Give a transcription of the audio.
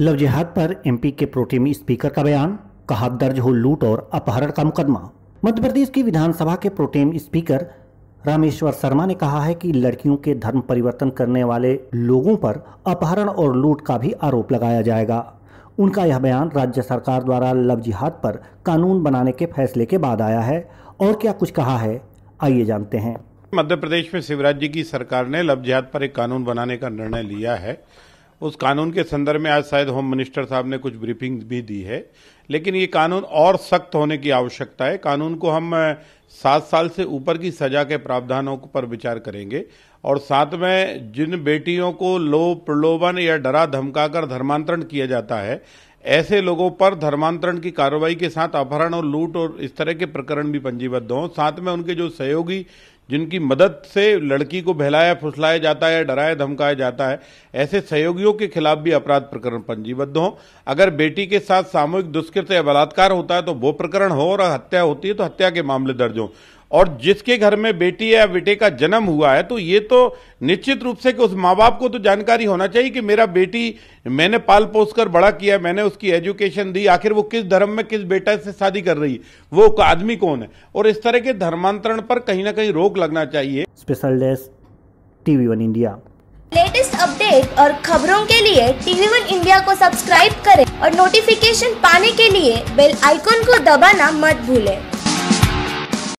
Love जिहाद पर MP के प्रोटेमी स्पीकर का बयान कहा दर्ज हो लूट और अपहरण का मुकदमा। मध्य प्रदेश की विधानसभा के प्रोटेम स्पीकर रामेश्वर शर्मा ने कहा है कि लड़कियों के धर्म परिवर्तन करने वाले लोगों पर अपहरण और लूट का भी आरोप लगाया जाएगा। उनका यह बयान राज्य सरकार द्वारा लव जिहाद पर कानून बनाने के फैसले के बाद आया है। और क्या कुछ कहा है? आइए जानते हैं। मध्य प्रदेश में शिवराज जी की सरकार ने लव जिहाद पर एक कानून बनाने का निर्णय लिया है। उस कानून के संदर्भ में आज शायद होम मिनिस्टर साहब ने कुछ ब्रीफिंग भी दी है, लेकिन ये कानून और सख्त होने की आवश्यकता है। कानून को हम सात साल से ऊपर की सजा के प्रावधानों पर विचार करेंगे और साथ में जिन बेटियों को लो प्रलोभन या डरा धमकाकर धर्मांतरण किया जाता है, ऐसे लोगों पर धर्मांतरण की कार्रवाई के साथ अपहरण और लूट और इस तरह के प्रकरण भी पंजीबद्ध हों। साथ में उनके जो सहयोगी जिनकी मदद से लड़की को बहलाया, फुसलाया जाता है, डराया, धमकाया जाता है, ऐसे सहयोगियों के खिलाफ भी अपराध प्रकरण पंजीबद्ध हो। अगर बेटी के साथ सामूहिक दुष्कृत या बलात्कार होता है तो वो प्रकरण हो और हत्या होती है तो हत्या के मामले दर्ज हो। और जिसके घर में बेटी या बेटे का जन्म हुआ है तो ये तो निश्चित रूप से कि उस माँ बाप को तो जानकारी होना चाहिए कि मेरा बेटी मैंने पाल पोस कर बड़ा किया मैंने उसकी एजुकेशन दी आखिर वो किस धर्म में किस बेटा से शादी कर रही है वो आदमी कौन है? और इस तरह के धर्मांतरण पर कहीं ना कहीं रोक लगना चाहिए। Special desk TV one India. Latest update और खबरों के लिए टीवी वन इंडिया को सब्सक्राइब करें और नोटिफिकेशन पाने के लिए बेल आइकॉन को दबाना मत भूलें।